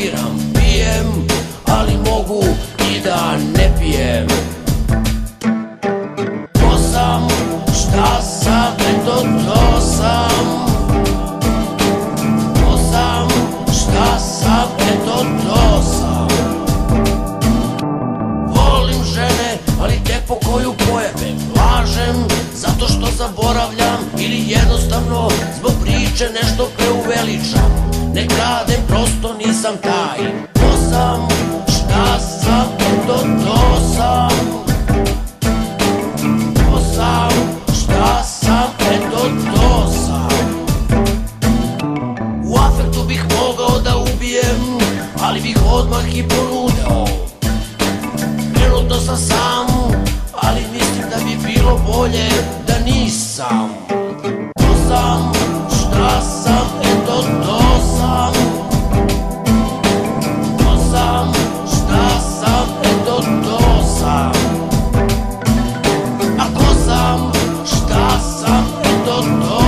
sviram, pijem, ali mogu i da ne pijem. To sam, šta sam, eto to sam. To sam, šta sam, eto to sam. Volim žene, ali tek po koju pojebem Lažem, zato što zaboravljam Ili jednostavno zbog priče nešto preuveličam. Ne kradem, prosto nisam taj. Ko sam, šta sam, eto to sam. Ko sam, šta sam, eto to sam. U afektu bih mogao da ubijem Ali bih odmah i poludeo. Trenutno sam sam Ali mislim da bi bilo bolje Oh.